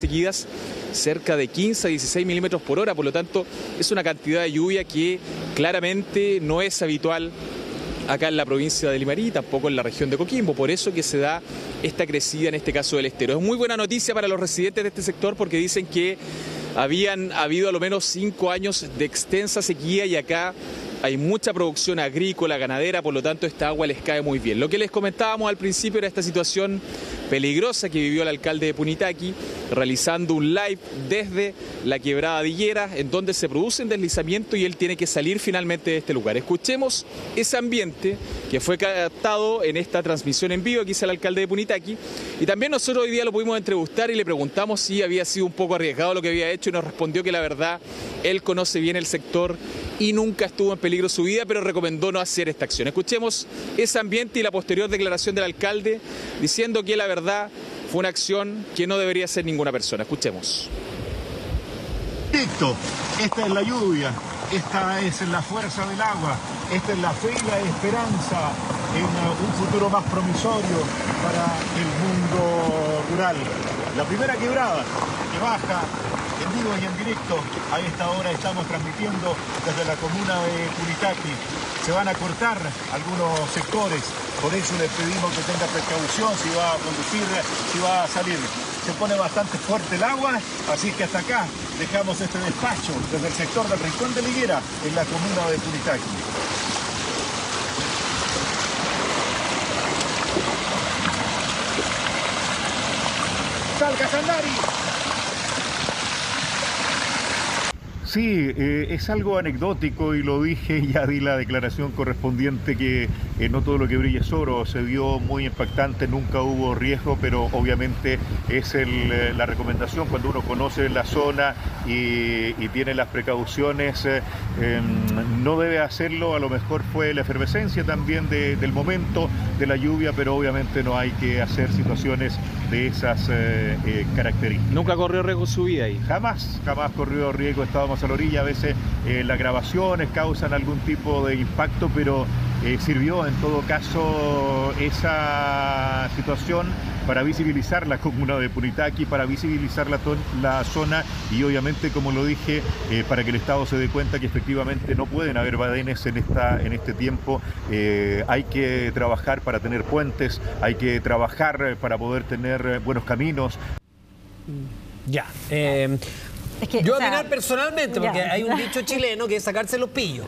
seguidas cerca de 15 a 16 milímetros por hora, por lo tanto es una cantidad de lluvia que claramente no es habitual acá en la provincia de Limarí, tampoco en la región de Coquimbo, por eso que se da esta crecida en este caso del estero. Es muy buena noticia para los residentes de este sector porque dicen que habían habido a lo menos cinco años de extensa sequía y acá hay mucha producción agrícola, ganadera, por lo tanto esta agua les cae muy bien. Lo que les comentábamos al principio era esta situación peligrosa que vivió el alcalde de Punitaqui, realizando un live desde la quebrada de Higuera, en donde se produce un deslizamiento y él tiene que salir finalmente de este lugar. Escuchemos ese ambiente que fue captado en esta transmisión en vivo que hizo el alcalde de Punitaqui. Y también nosotros hoy día lo pudimos entrevistar y le preguntamos si había sido un poco arriesgado lo que había hecho y nos respondió que la verdad él conoce bien el sector y nunca estuvo en peligro su vida, pero recomendó no hacer esta acción. Escuchemos ese ambiente y la posterior declaración del alcalde diciendo que la verdad fue una acción que no debería hacer ninguna persona. Escuchemos. Directo, esta es la lluvia, esta es la fuerza del agua, esta es la fe y la esperanza en un futuro más promisorio para el mundo rural. La primera quebrada que baja en vivo y en directo. A esta hora estamos transmitiendo desde la comuna de Punitaqui. Se van a cortar algunos sectores, por eso le pedimos que tenga precaución si va a conducir, si va a salir. Se pone bastante fuerte el agua, así que hasta acá dejamos este despacho desde el sector del Rincón de Liguera en la comuna de Punitaqui. ¡Salga Sandari! Sí, eh, es algo anecdótico y lo dije, ya di la declaración correspondiente que eh, no todo lo que brilla es oro, se vio muy impactante, nunca hubo riesgo, pero obviamente es el, eh, la recomendación cuando uno conoce la zona y, y tiene las precauciones, eh, em, no debe hacerlo, a lo mejor fue la efervescencia también de- del momento de la lluvia, pero obviamente no hay que hacer situaciones de esas eh, características. Nunca corrió riesgo su vida ahí. Jamás, jamás corrió riesgo, estábamos a la orilla, a veces las grabaciones causan algún tipo de impacto, pero eh, sirvió en todo caso esa situación para visibilizar la comuna de Punitaqui, para visibilizar la, zona y obviamente, como lo dije, eh, para que el Estado se dé cuenta que efectivamente no pueden haber badenes en, esta, en este tiempo. Eh, hay que trabajar para tener puentes, hay que trabajar para poder tener buenos caminos, Ya. Es que, yo o sea, opinar personalmente, porque ya. hay un dicho chileno que es sacarse los pillos.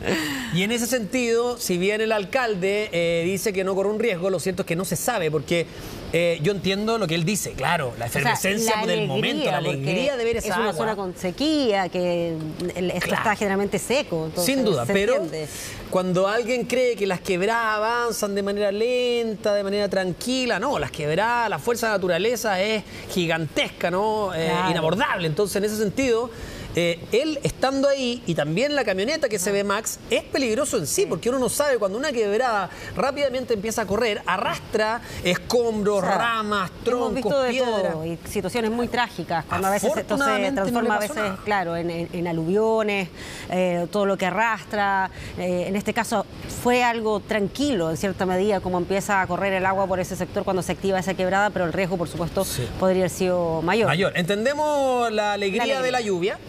Y en ese sentido, si bien el alcalde eh, dice que no corre un riesgo, lo cierto es que no se sabe, porque eh, yo entiendo lo que él dice, claro, la O sea, efervescencia la del momento, la alegría de ver esa Es una agua. zona con sequía, que el- esto Claro. está generalmente seco. entonces Sin duda, pero entiende. cuando alguien cree que las quebradas avanzan de manera lenta, de manera tranquila, no, las quebradas, la fuerza de la naturaleza es gigantesca, ¿no? Eh, inabordable. Entonces, en ese sentido, eh, él estando ahí y también la camioneta que se ve Max es peligroso en sí, porque uno no sabe cuando una quebrada rápidamente empieza a correr, arrastra escombros, O sea, ramas, troncos, piedras. y situaciones muy trágicas cuando a veces esto se transforma a veces, nada. claro, en, en- en aluviones, eh, todo lo que arrastra. eh, en este caso fue algo tranquilo en cierta medida como empieza a correr el agua por ese sector cuando se activa esa quebrada, pero el riesgo, por supuesto, Sí. podría haber sido mayor. Mayor. Entendemos la alegría, La alegría. de la lluvia.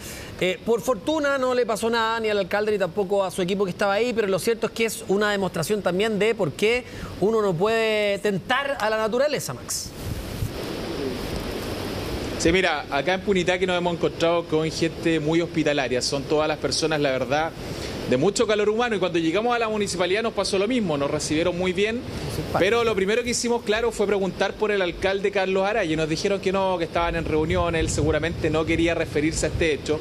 Eh, por fortuna no le pasó nada ni al alcalde ni tampoco a su equipo que estaba ahí, pero lo cierto es que es una demostración también de por qué uno no puede tentar a la naturaleza, Max. Sí, mira, acá en Punitaqui nos hemos encontrado con gente muy hospitalaria. Son todas las personas, la verdad, de mucho calor humano. Y cuando llegamos a la municipalidad nos pasó lo mismo. Nos recibieron muy bien. Pero lo primero que hicimos, claro, fue preguntar por el alcalde Carlos Araya. Y nos dijeron que no, que estaban en reunión. Él seguramente no quería referirse a este hecho.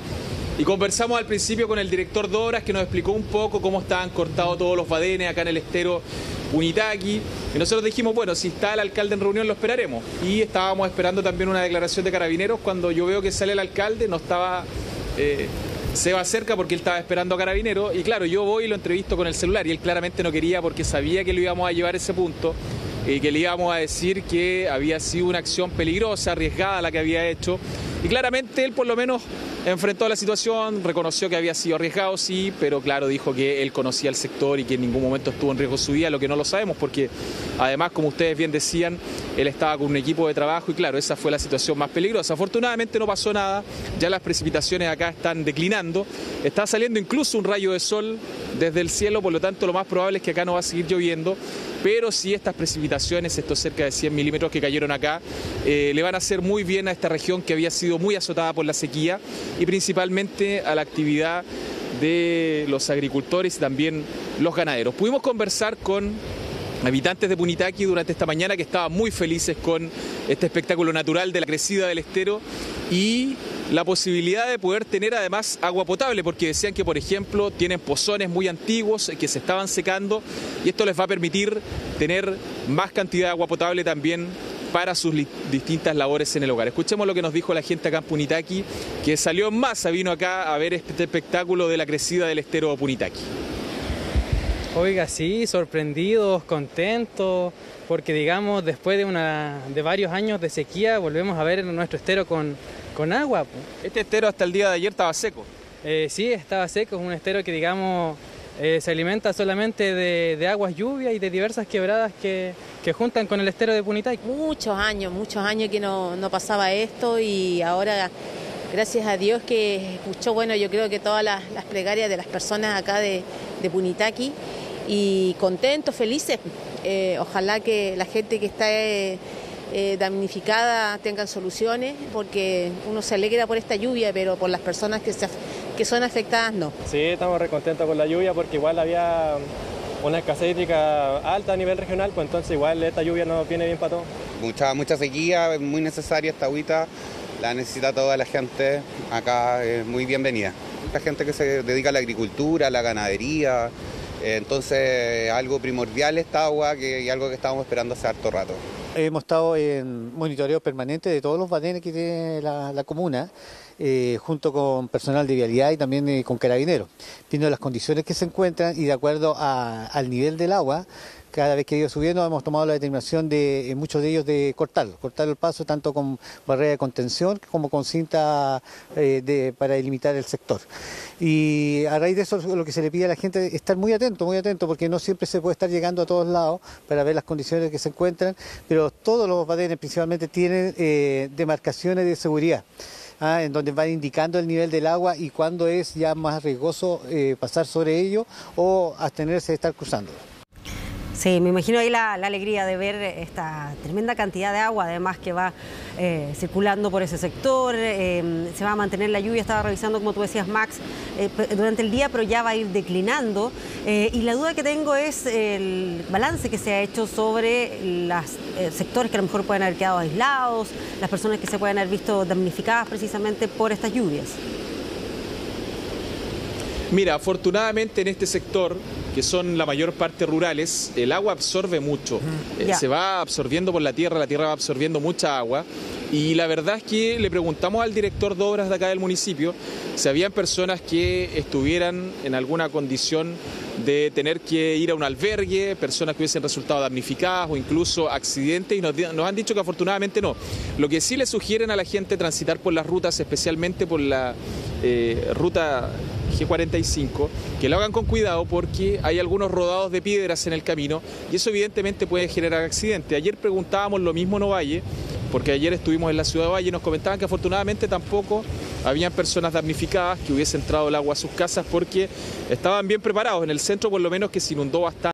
Y conversamos al principio con el director de obras que nos explicó un poco cómo estaban cortados todos los badenes acá en el estero Punitaqui. Y nosotros dijimos, bueno, si está el alcalde en reunión lo esperaremos. Y estábamos esperando también una declaración de carabineros. Cuando yo veo que sale el alcalde, no estaba... eh, se va cerca porque él estaba esperando a Carabineros y claro, yo voy y lo entrevisto con el celular y él claramente no quería porque sabía que lo íbamos a llevar a ese punto y que le íbamos a decir que había sido una acción peligrosa, arriesgada la que había hecho. Y claramente él por lo menos enfrentó la situación, reconoció que había sido arriesgado, sí, pero claro, dijo que él conocía el sector y que en ningún momento estuvo en riesgo su vida, lo que no lo sabemos porque además, como ustedes bien decían, él estaba con un equipo de trabajo y claro, esa fue la situación más peligrosa. Afortunadamente no pasó nada, ya las precipitaciones acá están declinando, está saliendo incluso un rayo de sol desde el cielo, por lo tanto lo más probable es que acá no va a seguir lloviendo, pero sí estas precipitaciones, estos cerca de 100 milímetros que cayeron acá, eh, le van a hacer muy bien a esta región que había sido muy azotada por la sequía y principalmente a la actividad de los agricultores y también los ganaderos. Pudimos conversar con habitantes de Punitaqui durante esta mañana que estaban muy felices con este espectáculo natural de la crecida del estero y la posibilidad de poder tener además agua potable, porque decían que, por ejemplo, tienen pozones muy antiguos que se estaban secando y esto les va a permitir tener más cantidad de agua potable también para sus distintas labores en el hogar. Escuchemos lo que nos dijo la gente acá en Punitaqui, que salió en masa, vino acá a ver este espectáculo de la crecida del estero de Punitaqui. Oiga, sí, sorprendidos, contentos, porque digamos, después de, una, de varios años de sequía, volvemos a ver nuestro estero con, con agua. Este estero hasta el día de ayer estaba seco. Eh, sí, estaba seco, es un estero que digamos eh, se alimenta solamente de, aguas lluvias y de diversas quebradas que, juntan con el estero de Punitay. Muchos años, muchos años que no, pasaba esto y ahora gracias a Dios que escuchó, bueno, yo creo que todas las, plegarias de las personas acá de, de Punitaqui y contentos, felices. Eh, ojalá que la gente que está eh, eh, damnificada tengan soluciones, porque uno se alegra por esta lluvia, pero por las personas que, se, que son afectadas no. Sí, estamos recontentos con la lluvia porque igual había una escasez hídrica alta a nivel regional, pues entonces igual esta lluvia nos viene bien para todos. Mucha, mucha sequía, muy necesaria esta agüita, la necesita toda la gente, acá es muy bienvenida. La gente que se dedica a la agricultura, a la ganadería, entonces, algo primordial esta agua que, y algo que estábamos esperando hace harto rato. Hemos estado en monitoreo permanente de todos los badenes que tiene la, comuna, eh, junto con personal de vialidad y también eh, con carabineros, viendo las condiciones que se encuentran y de acuerdo al nivel del agua, cada vez que ha ido subiendo hemos tomado la determinación de muchos de ellos de cortarlo, cortar el paso tanto con barrera de contención como con cinta eh, para delimitar el sector. Y a raíz de eso lo que se le pide a la gente es estar muy atento, muy atento, porque no siempre se puede estar llegando a todos lados para ver las condiciones que se encuentran, pero todos los badenes principalmente tienen eh, demarcaciones de seguridad. Ah, en donde van indicando el nivel del agua y cuándo es ya más riesgoso eh, pasar sobre ello o abstenerse de estar cruzando. Sí, me imagino ahí la, alegría de ver esta tremenda cantidad de agua, además que va eh, circulando por ese sector, eh, se va a mantener la lluvia, estaba revisando, como tú decías, Max, eh, durante el día, pero ya va a ir declinando. y la duda que tengo es el balance que se ha hecho sobre los sectores que a lo mejor pueden haber quedado aislados, las personas que se pueden haber visto damnificadas precisamente por estas lluvias. Mira, afortunadamente en este sector, que son la mayor parte rurales, el agua absorbe mucho. Eh, se va absorbiendo por la tierra, la tierra va absorbiendo mucha agua. Y la verdad es que le preguntamos al director de obras de acá del municipio si habían personas que estuvieran en alguna condición de tener que ir a un albergue, personas que hubiesen resultado damnificadas o incluso accidentes y nos, han dicho que afortunadamente no. Lo que sí le sugieren a la gente transitar por las rutas, especialmente por la eh, ruta G45, que lo hagan con cuidado porque hay algunos rodados de piedras en el camino y eso evidentemente puede generar accidentes. Ayer preguntábamos lo mismo en Ovalle, porque ayer estuvimos en la ciudad de Valle y nos comentaban que afortunadamente tampoco habían personas damnificadas que hubiese entrado el agua a sus casas porque estaban bien preparados. En el centro por lo menos que se inundó bastante.